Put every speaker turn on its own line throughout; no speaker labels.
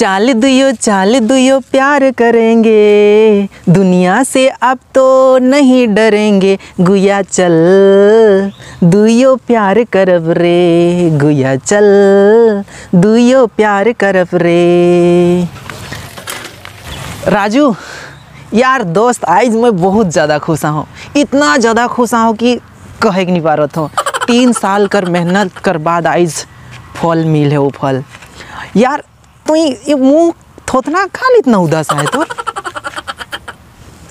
चाल दुयो चाल दुयो प्यार करेंगे। दुनिया से अब तो नहीं डरेंगे। गुया चल, दुयो प्यार करब रे। गुया चल, दुयो प्यार करब रे। राजू, यार दोस्त, आज मैं बहुत ज़्यादा खुश हूँ। इतना ज़्यादा खुश हूँ कि कहे नहीं पा रहा हूँ तीन साल कर मेहनत कर बाद आज फल मिल है वो फल। यार तो ये मुँह थोतना खाल इतना उदास है तो।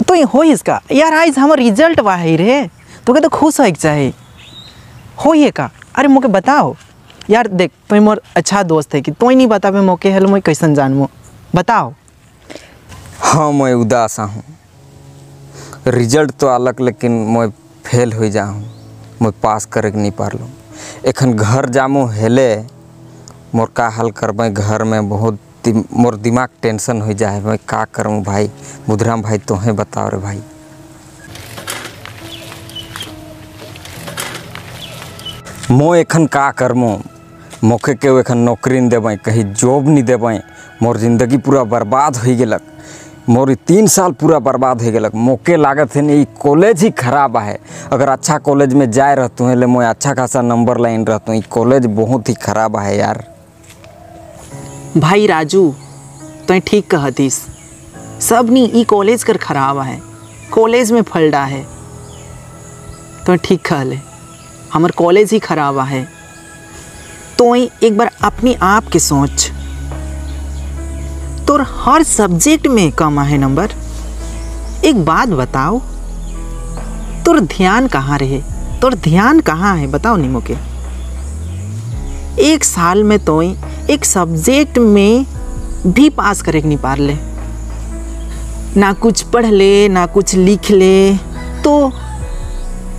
तो ये हो इसका। यार आज हमार रिज़ल्ट बा है रे तो के तो खुश के चाहे। हो ये का। अरे मुके बताओ। यार देख तो मोर अच्छा दोस्त है कि तो नहीं बतावे मोके हेलो मैं कैसन जानमो बताओ।
हाँ मैं उदास हूँ। रिज़ल्ट तो अलग, लेकिन मैं फेल हो जा हूँ मैं पास करे नहीं पारलूँ एखन घर जामू हेले। मोर का हल करबै घर में बहुत दि, मोर दिमाग टेंशन हो जाए। मैं का करूँ भाई? बुधराम भाई तोहें बताओ रे भाई। मो एखन का करमो? मोके के एखन नौकरी नहीं देबै कहीं जॉब नहीं देबै। मोर ज़िंदगी पूरा बर्बाद हो गेलक। मोर तीन साल पूरा बर्बाद हो गेलक। मोके लागत है नहीं कॉलेज ही खराब है अगर अच्छा कॉलेज में जाए रहतूँ है मैं अच्छा खासा नंबर लाइन रहतूँ। ई कॉलेज बहुत ही खराब है यार।
भाई राजू तो ठीक कहतीस सब नी ई कॉलेज कर खराब है, कॉलेज में फलडा है। तो ठीक कहले हमार कॉलेज ही खराब है। तो एक बार अपने आप के सोच। तोर हर सब्जेक्ट में कम है नंबर। एक बात बताओ, तोर ध्यान कहाँ रहे? तोर ध्यान कहाँ है, बताओ निमो के एक साल में तो एक सब्जेक्ट में भी पास करे नहीं पार ले। ना कुछ पढ़ ले, ना कुछ लिख ले तो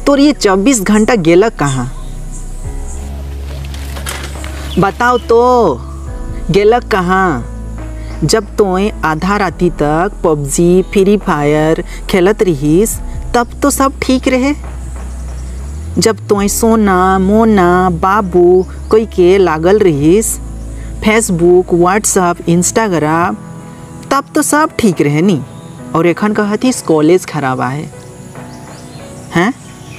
तोर ये चौबीस घंटा गेलक कहाँ? बताओ तो गेलक कहाँ? जब तोय आधा राती तक पबजी, फ्री फायर खेलत रहीस, तब तो सब ठीक रहे। जब तोय सोना, मोना, बाबू, कोई के लागल रहीस फेसबुक व्हाट्सअप इंस्टाग्राम तब तो सब ठीक रहे नी। और एखन कहतीस कॉलेज खराब है हैं?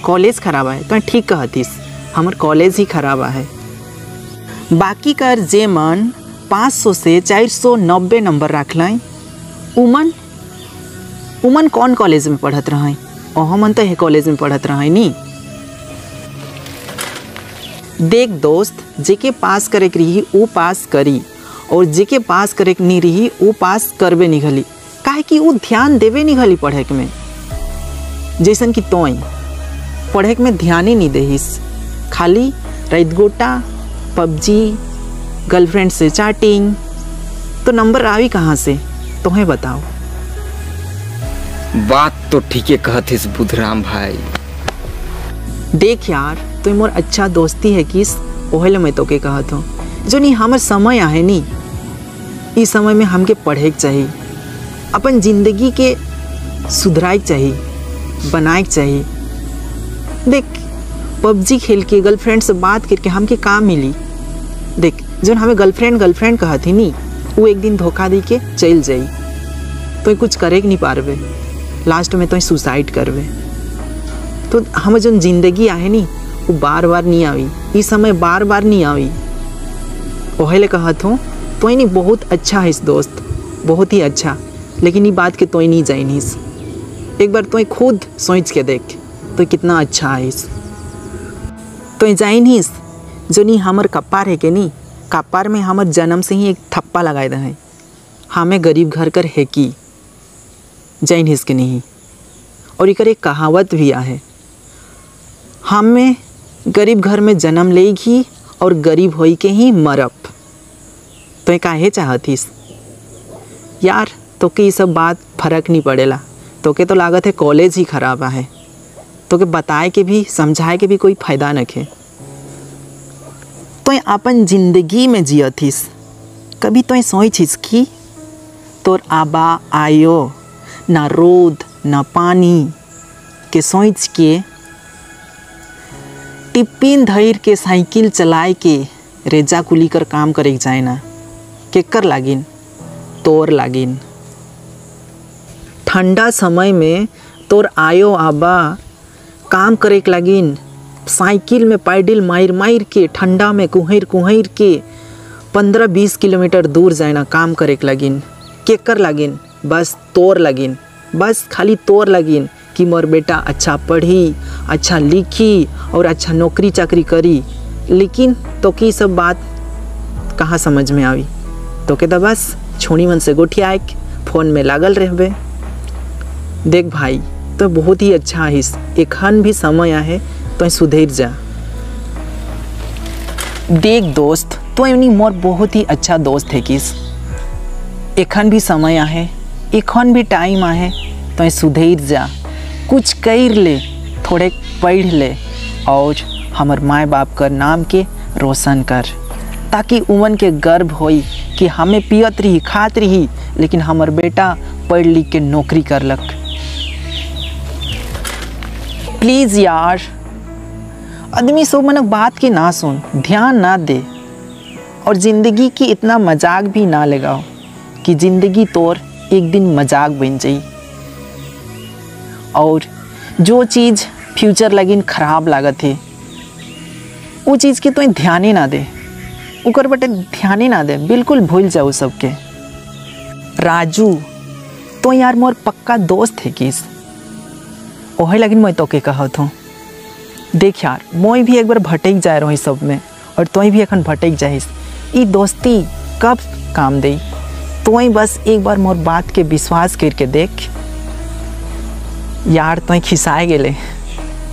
कॉलेज खराब है तो ठीक कहतीस। हमर कॉलेज ही खराब है बाकी कर जे मन पाँच सौ से चार सौ नब्बे नंबर रख लें उमन उमन कौन कॉलेज में पढ़त रहें? ओह तो है कॉलेज में पढ़त रहें नी। देख दोस्त, जेके पास करे के रही वो पास करी। और जेके पास करे के नहीं रही वो पास करबे निकली काहे कि वो ध्यान देवे निकली पढ़े के में। जैसन कि तोय पढ़े के में ध्यान ही नहीं देहिस। खाली रैत गोटा, पबजी, गर्लफ्रेंड से चैटिंग। तो नंबर आवी कहाँ से? तुम्हें बताओ।
बात तो ठीक है कहथिस बुधराम भाई।
देख यार, तुम मोर अच्छा दोस्ती है किस ओहले मैं तो के कहत हूँ। जो नहीं हमर समय आहे नी। इस समय में हमके पढ़े चाहिए अपन ज़िंदगी के सुधराए चाहिए बनाए चाहिए देख, पबजी खेल के गर्लफ्रेंड से बात करके हमके काम मिली। देख जो हमें गर्लफ्रेंड गर्लफ्रेंड कहती नी, वो एक दिन धोखा दे के चल जाई। तो कुछ करे नहीं पारबे। लास्ट में तो सुसाइड करबे। तो हम जो ज़िंदगी आहे नी, वो बार बार नहीं आवी। इस समय बार बार नहीं आवी। ओहले कहत हूँ तो नहीं बहुत अच्छा है इस दोस्त। बहुत ही अच्छा। लेकिन ये बात के तो नहीं जाए नहीं एक बार तो खुद सोच के देख तो कितना अच्छा है इस। तो जाए नहीं जो नहीं हमार कपार है के नहीं कपार में हमार जन्म से ही एक थप्पा लगाए दे हैं। हमें गरीब घर कर है कि? जैन हिस के नहीं। और एक कहावत भी आहे हमें गरीब घर में जन्म लेगी और गरीब होई के ही मरब। तो काहे चाहतीस? यार तो के सब बात फ़र्क नहीं पड़ेला। तो के तो लागत है कॉलेज ही खराब है तो के बताए के भी, समझाए के भी कोई फ़ायदा न खे। तो अपन ज़िंदगी में जियथिस कभी तो सोचिस कि? तोर आबा, आयो, ना रोद, ना पानी। के सोच के टिप्पिन धैर के साइकिल चलाए के रेजा कुली कर काम करे जाए ना केकर लागिन? तोर लागिन। ठंडा समय में तोर आयो आबा काम करे के लागिन। साइकिल में पैडल मार मार के, ठंडा में कुहर कुहर के, पंद्रह बीस किलोमीटर दूर जाना काम करे के लागिन। केकर लागिन? बस तोर लागिन। बस खाली तोर लागिन। कि मोर बेटा अच्छा पढ़ी अच्छा लिखी और अच्छा नौकरी चाकरी करी। लेकिन तो की सब बात कहाँ समझ में आवी? तो के बस छोड़ी मन से गोठिया फ़ोन में लागल रहबे। देख भाई तो बहुत ही अच्छा हिस एखन भी समय आहे तो सुधर जा। देख दोस्त तो एमनी मोर बहुत ही अच्छा दोस्त है किस एखन भी समय आहे, एखन भी टाइम आहे तो सुधर जा। कुछ कर ले, थोड़े पढ़ ले। और हमर माए बाप कर नाम के रोशन कर, ताकि उमन के गर्व होई कि हमें पियत रही, खात रही, लेकिन हमर बेटा पढ़ लिख के नौकरी कर करलक। प्लीज़ यार, आदमी सब मनक बात के ना सुन, ध्यान ना दे, और ज़िंदगी की इतना मज़ाक भी ना लगाओ कि ज़िंदगी तोर एक दिन मज़ाक बन जाई। और जो चीज़ फ्यूचर लगिन खराब लागत है वो चीज़ के तो ध्यान ही ना दे। उकर बटे ध्यान ही ना दे, बिल्कुल भूल जाओ सबके। राजू तो यार मोर पक्का दोस्त है किस? ओहे लगिन मैं तो के कहत हूँ। देख यार, मैं भी एक बार भटक जाए रही सब में, और तुम तो भी अखन भटक जाइस। दोस्ती कब काम दे तुम तो बस एक बार मोर बात के विश्वास करके देख। यार तो खिसाए गेले।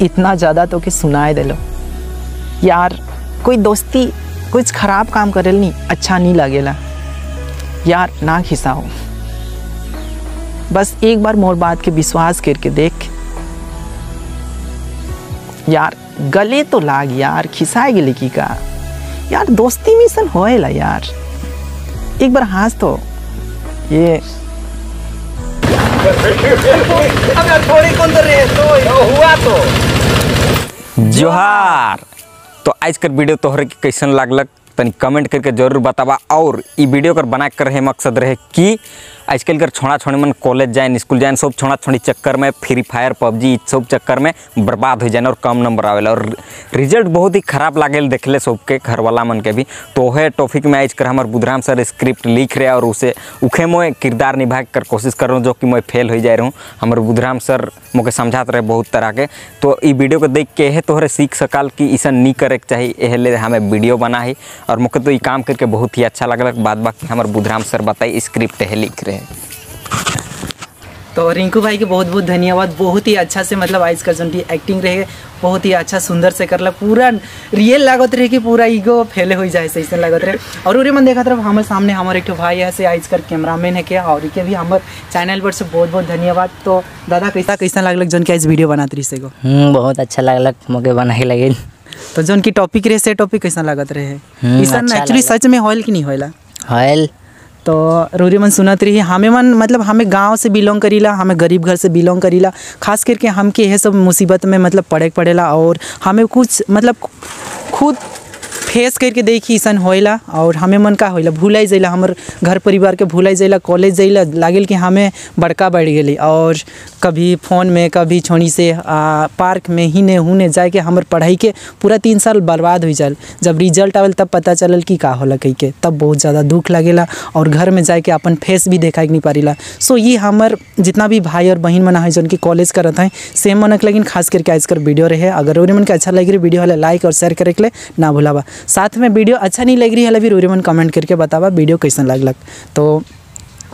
इतना ज़्यादा तो के सुनाए दिलो। यार, कोई दोस्ती, कुछ खराब काम करे नहीं अच्छा नहीं लगेला। यार, ना खिसाओ। बस एक बार मोर बात के विश्वास करके देख। यार, गले तो लाग यार, खिसाए गेले की का? यार, दोस्ती मिशन होएला यार। एक बार हंस तो। ये
जोहार। तो आज कर वीडियो तोहर के कैसन लागलक, तनी कमेंट करके ज़रूर बतावा, और वीडियो कर बना कर रहे मकसद रहे कि आजकल कर छोड़ा छोड़ी मन कॉलेज जाए, स्कूल जाए, सब छोड़ा छोड़ी चक्कर में फ्री फायर पबजी सब चक्कर में बर्बाद हो जाए और कम नंबर आवेला। और रिज़ल्ट बहुत ही खराब लागेल देखले सबके घर वाला मन के भी। तो वह टॉपिक में आज कर हमार बुधराम सर स्क्रिप्ट लिख रहे और उसे, उखे मैं किरदार निभा कर कोशिश कर रहा हूँ, जो कि मैं फेल हो जा रहा हूँ। हमारे बुधराम सर मुझे समझाते रहे बहुत तरह के। तो ई वीडियो को देख के यह तोहरे सीख सकाल कि ऐसा नहीं करे के चाहिए, एह ले हमें वीडियो बना ही और मुझे तो ये काम करके बहुत ही अच्छा लगल बाद बाकी हमारे बुधराम सर बताई स्क्रिप्ट है, लिख रहे
तो रिंकू भाई के बहुत बहुत धन्यवाद। बहुत ही अच्छा से मतलब आज का जोन एक्टिंग रहे बहुत ही अच्छा सुंदर से करला। पूरा रियल लागत रहे कि पूरा ईगो फैले हो जाए ऐसे लागत रहे। और उरे मन देखा तरफ़ हमारे सामने हमारे एक भाई है से आज कर कैमरामैन है क्या? और के भी हमारे चैनल पर से बहुत बहुत धन्यवाद। तो दादा कैसा कैसा लागल जोन के आज वीडियो बनाते रही से
हम्म बहुत अच्छा लगलक मोके बनाए लगे
तो जोन की टॉपिक रहे से टॉपिक कैसा लागत रहे?
हम्म,
ऐसा
अच्छा
एक्चुअली सच में होल कि नहीं होइला?
हल।
तो रोरी मन सुनत रही, हमें मन मतलब हमें गाँव से बिलोंग करीला, हमें गरीब घर से बिलोंग करीला, खास करके हमके यह सब मुसीबत में मतलब पड़े के पड़ेला और हमें कुछ मतलब खुद फेस करके देखी ऐसा होइला और हमें मन का होइला भूलाई जाइला हमर घर परिवार के भूल जाइला कॉलेज जाइला लागल कि हमें बड़का बढ़ गेली और कभी फ़ोन में कभी छोड़ी से आ, पार्क में हिने हुने जाए के हमर पढ़ाई के पूरा तीन साल बर्बाद हो जाए जब रिज़ल्ट आवल तब पता चलल कि का होला कही के तब बहुत ज़्यादा दुख लगेला और घर में जाए के अपन फेस भी देखा नहीं पारिला। सो ये हमर जितना भी भाई और बहन मना है जन की कॉलेज करत हैं सेम मनक लेकिन खास करके आज कर वीडियो रहे। अगर रोरी मन के अच्छा लग वीडियो हला लाइक और शेयर करे के लिए ना भूलावा साथ में वीडियो अच्छा नहीं लग रही है भी रूरीमन कमेंट करके बतावा वीडियो कैसन लगलक तो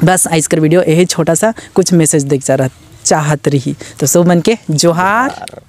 बस आज कर वीडियो यही छोटा सा कुछ मैसेज देख जा रहा, चाहत रही। तो सब मन के जोहार।